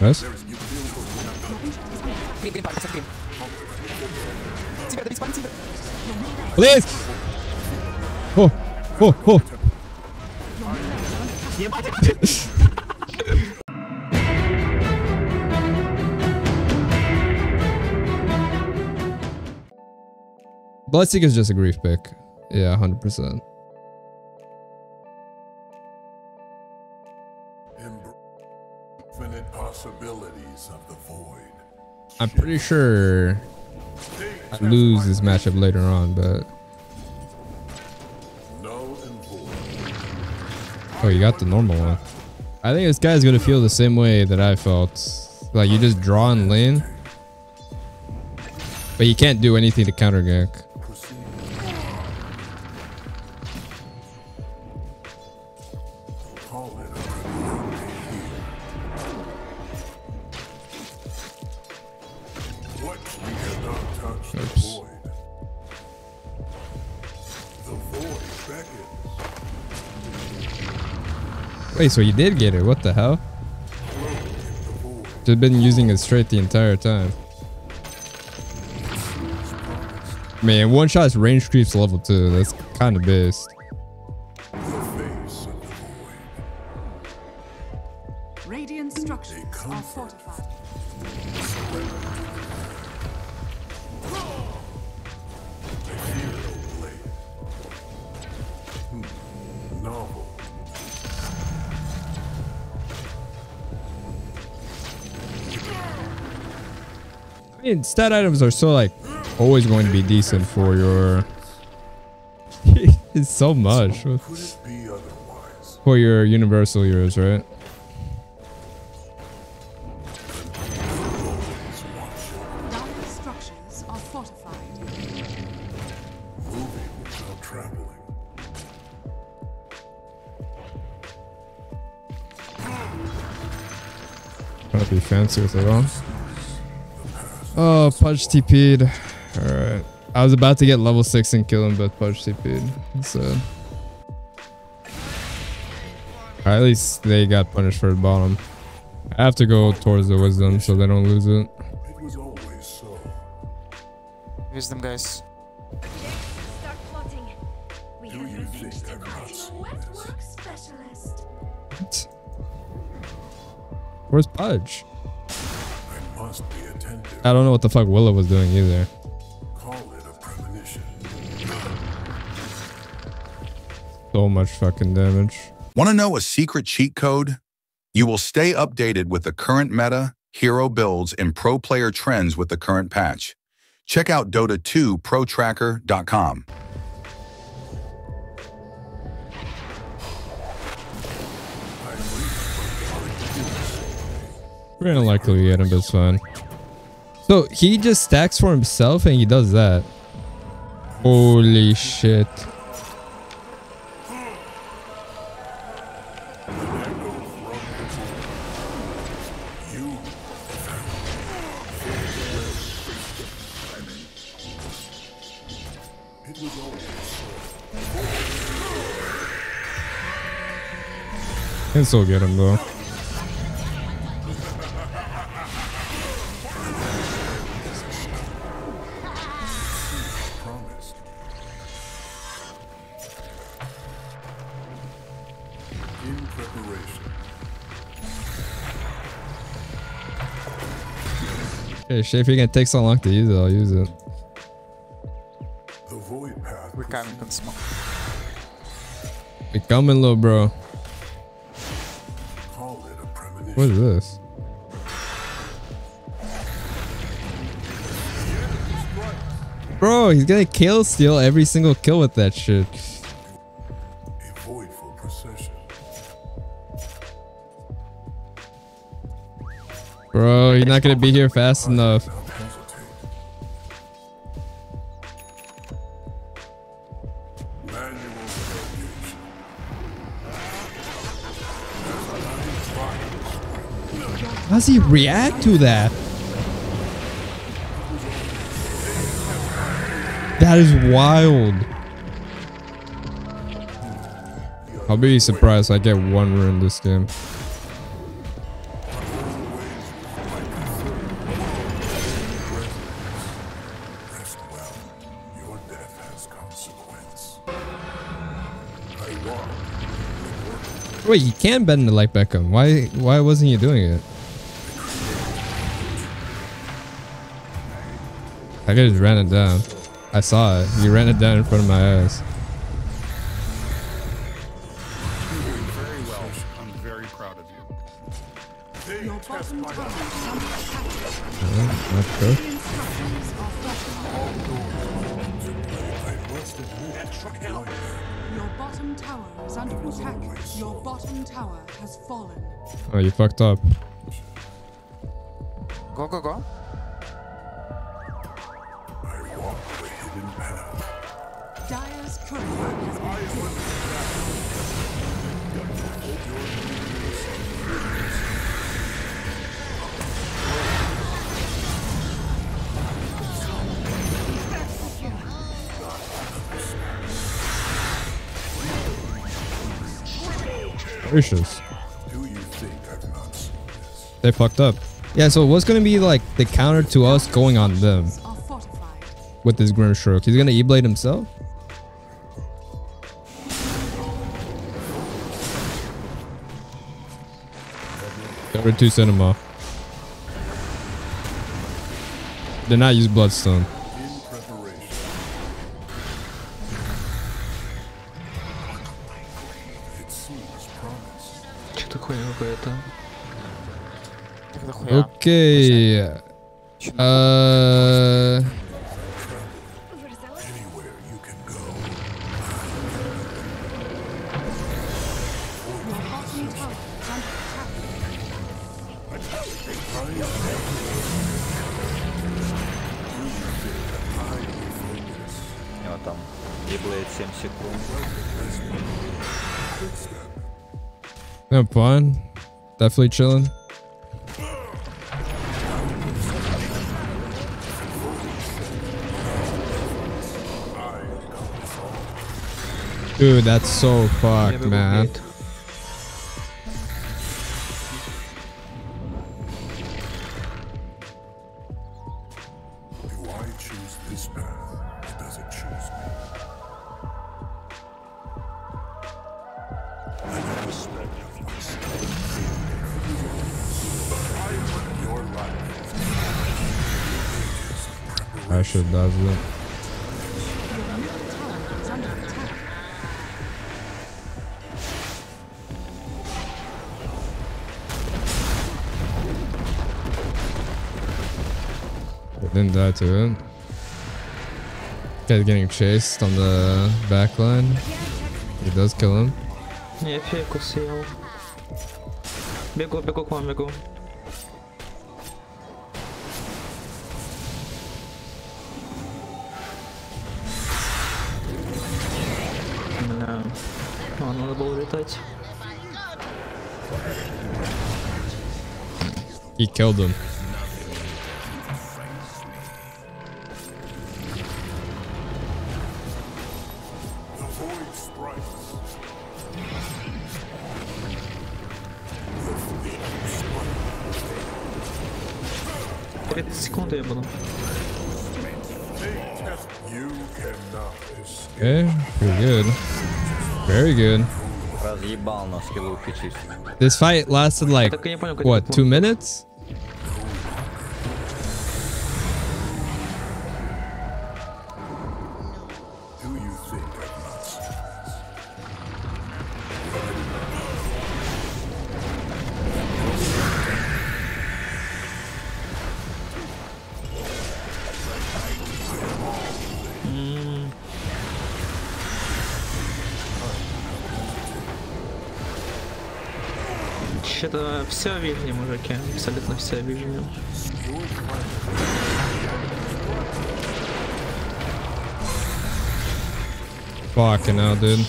Nice. Please! Oh, oh, oh. Bloodseeker is just a grief pick. Yeah, 100%. Infinite possibilities of the void. I'm pretty sure I lose this matchup later on, but... Null and void. Oh, you got the normal one. I think this guy's gonna feel the same way that I felt. Like, you just draw and lane. But you can't do anything to counter gank. Oops. Wait, so you did get it? What the hell? Just been using it straight the entire time. Man, one shot's range creeps level 2. That's kind of based. Radiant structures are fortified. Hero blade. Hmm. Novel. I mean, stat items are so like always going to be decent for your. it's so much Could it be otherwise? for your universal heroes, right? Fortified. Moving without traveling. Trying to be fancy with it all. Oh, Pudge TP'd. Alright. I was about to get level 6 and kill him, but Pudge TP'd. So. Alright, at least they got punished for the bottom. I have to go towards the wisdom so they don't lose it. Wisdom, guys. Start plotting. We Do you think I've cut not to seen wet this? Where's Pudge? I must be attentive. I don't know what the fuck Willow was doing either. Call it a premonition. So much fucking damage. Want to know a secret cheat code? You will stay updated with the current meta, hero builds, and pro player trends with the current patch. Check out Dota2ProTracker.com. We're gonna likely get him, this one. So he just stacks for himself and he does that. Holy shit. Can still get him though. Promised. In preparation. Okay, shit, if you're gonna take so long to use it, I'll use it. The void path. We're coming on smoke. Be coming, little bro. What is this? Bro, he's gonna kill steal every single kill with that shit. Bro, you're not gonna be here fast enough. Does he react to that? That is wild. I'll be surprised I get one rune this game. Wait, you can bend it like Beckham. Why why wasn't he doing it? I could just ran it down. I saw it. You ran it down in front of my eyes. You're very well. I'm very proud of you. Your bottom tower is under attack. Not sure. Radiant structures are fortified. Your bottom tower is under attack. Your bottom tower has fallen. Oh, you fucked up. Go, go, go. Gracious. Do you think I've not seen this? They fucked up. Yeah, so what's gonna be like the counter to us going on them with this Grimstroke? He's gonna E-Blade himself? Cover 2 Cinema. Did not use Bloodstone. In preparation. Uh, I'm fine. Definitely chilling. Dude, that's so fucked, yeah, man. didn't die to it. Guy's getting chased on the back line. He does kill him. Nie, fico, seu. Pegou, come com amigo. No. Não, não levou o retouch. He killed him. Very good. This fight lasted like, what, two minutes? Что-то все видно, мужики. Абсолютно все видно. Fucking hell, dude.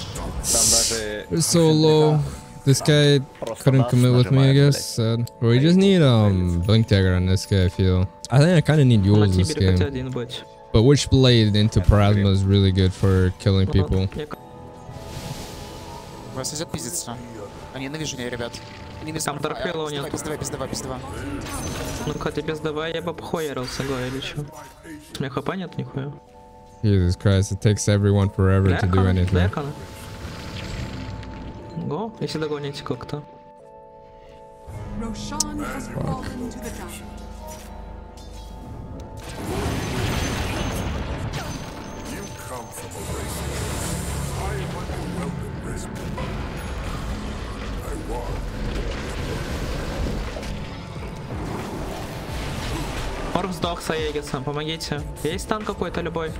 They're so low. This guy couldn't commit with me, I guess. Sad. We just need um Blink Dagger on this guy, I feel. I think I kind of need Yules this game. But Witchblade into Parasma is really good for killing Ну, people. Вас идет пиздиться. Они на ребят. Там торпела у него. Без два, без два. Ну-ка, ты без два, я бы обхуярился, го, или чё? У меня хп нет нихуя. Jesus Christ, it takes everyone forever Декон, to do anything. Декон. Го, если догоните как-то. I am underwhelmed at Brisbane. I walk. Орк сдох с Аегисом, помогите. Есть танк какой-то любой?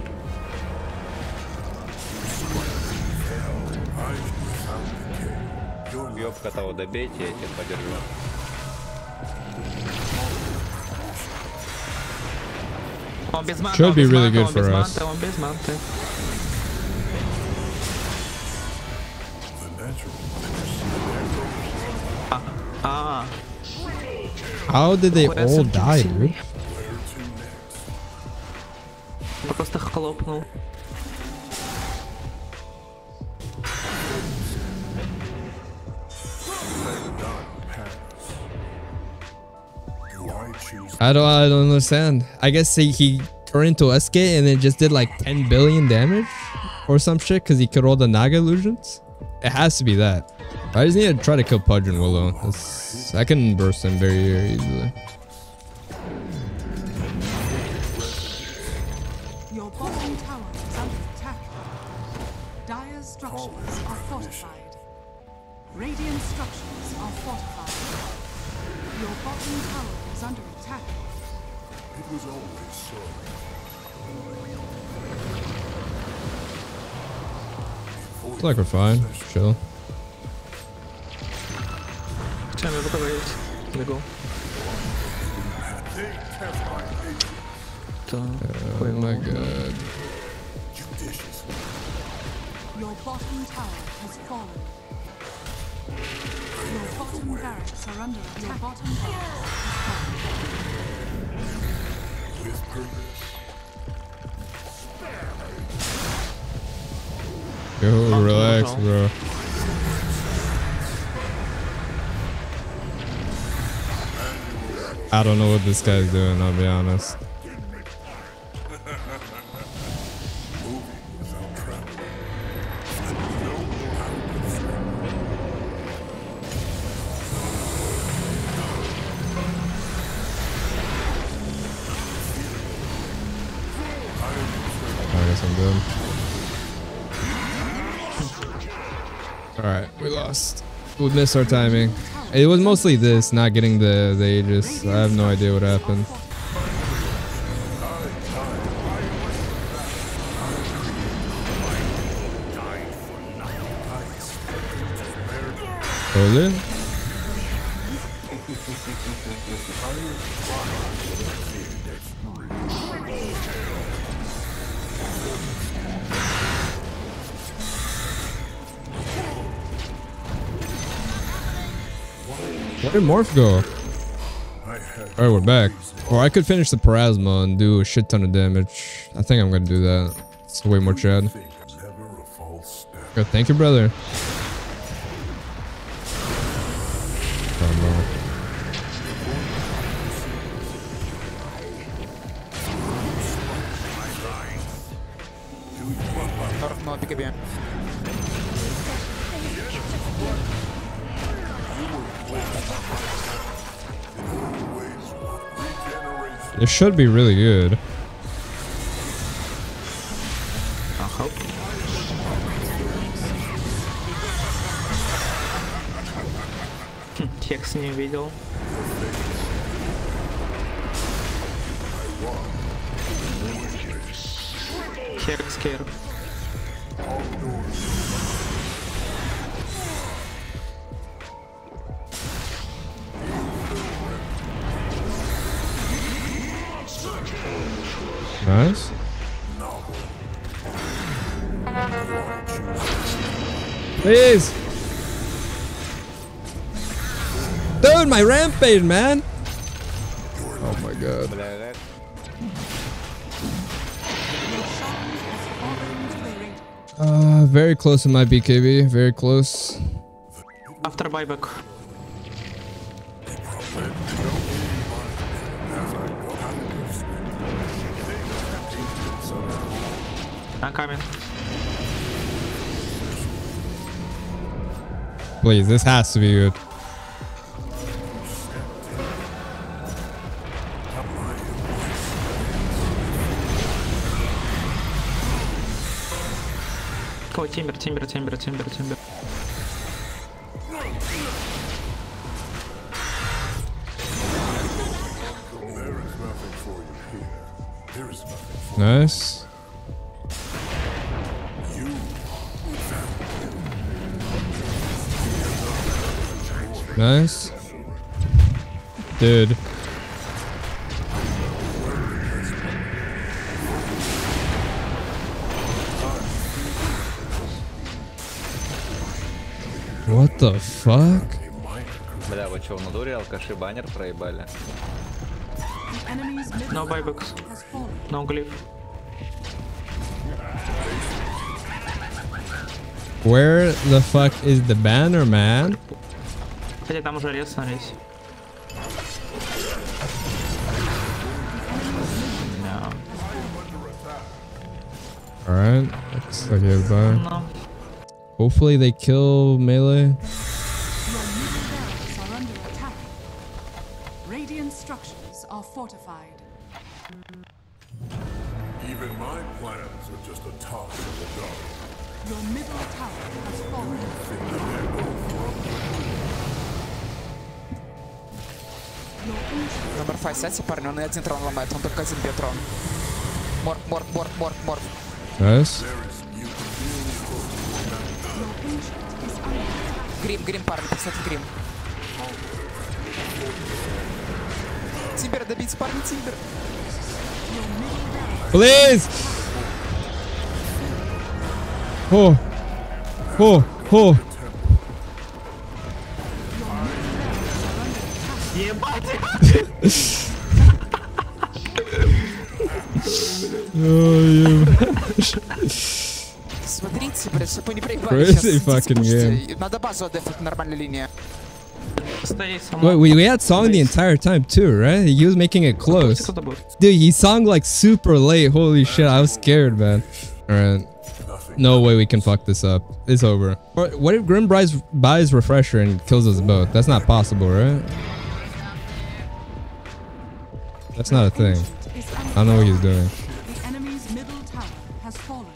Ёбка того добейте, я тебя подержу. Он без манты, Should он be без really манты, good он без for us. манты, он без манты. the natural. А, How did they What all SMG die, сильный. dude? просто хлопнул. Do I choose I don't I don't understand. I guess he, he turned into SK and then just did like 10 billion damage or some shit because he could roll the Naga illusions. It has to be that. I just need to try to kill Pudge and Willow. That's, I can burst him very, very easily. Radiant structures are fortified. Your bottom tower is under attack. It was always so. It's like we're fine. Chill. Time to look at the go. Oh my god. Your bottom tower has fallen. Your bottom barracks are under attack. Your bottom barracks With purpose. Yo, relax, bro. I don't know what this guy's doing, I'll be honest. Lost. We missed our timing. It was mostly this, not getting the, the Aegis. I have no idea what happened. Was Where did Morph go? Alright, we're back. Or I could finish the Parasma and do a shit ton of damage. I think I'm gonna do that. It's way more Chad. Good, thank you, brother. No, no, пикабе. This should be really good. Ага. Хм, Хекс не видел. Хекс Nice. Please! Dude, my rampage, man! Oh my god. Uh, very close in my BKB, very close. After buyback. I'm coming. Please, this has to be good. Go, Timber, Timber, Timber, Timber, Timber. There Nice. Dude. What the fuck? Бля, вы чё, в натуре алкаши баннер проебали? The enemy's middle No tower buybacks. has fallen. No glyph. Where the fuck is the banner, man? Хотя там уже рез, смотрите. No. Alright. Looks like it's done. No. Hopefully they kill melee. Номер 5, сядьте, парни, он и один трон ломает, он только один бьет трон. Морф, морф, морф, морф, морф. Attack. Грим, грим, парни, поставьте грим. Тимбер, добить, парни, Тимбер. Please! Oh. Oh. Oh, you. Смотрите, блядь, чтобы вы не проебали Crazy сейчас. Идите, fucking пушите. Надо базу отдефать, нормальная линия. Стоит сама. Wait, we, we had song the entire time too, right? He was making it close. Кто-то будет. Dude, he sung like super late. Holy shit, I was scared, man. Alright. No way we can fuck this up. It's over. What what if Grim buys, buys Refresher and kills us both? That's not possible, right? That's not a thing. I don't know what he's doing. The enemy's middle tower has fallen.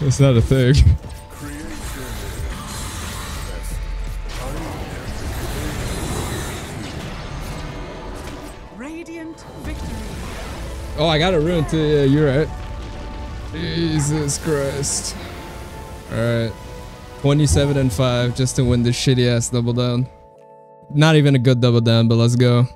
That's not a thing. Radiant victory. Oh, I got it ruined too. Yeah, you're right. Jesus Christ. Alright. 27 and 5 just to win this shitty ass double down. Not even a good double down, but let's go.